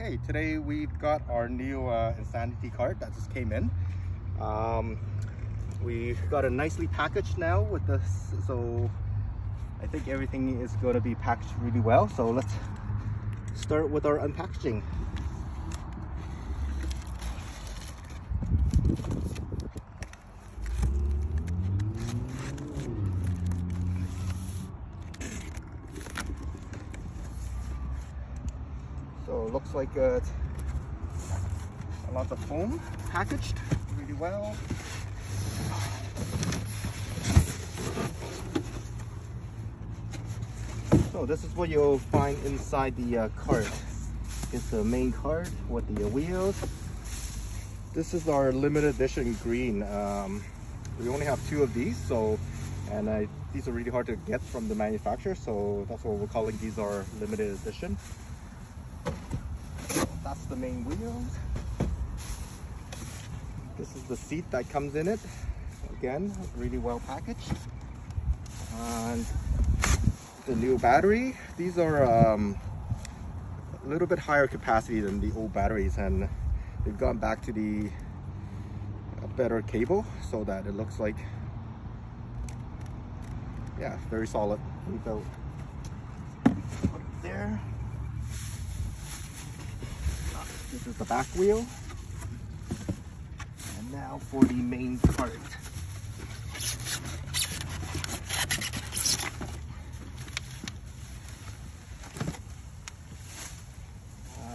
Okay, today we've got our new uh, Insanity cart that just came in. Um, we got it nicely packaged now with this, so I think everything is going to be packaged really well. So let's start with our unpackaging. So it looks like uh, a lot of foam packaged really well. So this is what you'll find inside the uh, cart. It's the main cart with the uh, wheels. This is our limited edition green. Um, we only have two of these, so and these are really hard to get from the manufacturer, so that's what we're calling these our limited edition. That's the main wheels. This is the seat that comes in it. Again, really well packaged. And the new battery. These are um, a little bit higher capacity than the old batteries and they've gone back to the a better cable so that it looks like yeah very solid We built there this is the back wheel and now for the main cart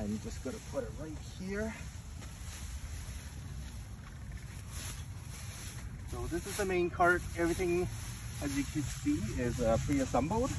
I'm just gonna put it right here. So this is the main cart. Everything, as you can see, is uh, pre-assembled.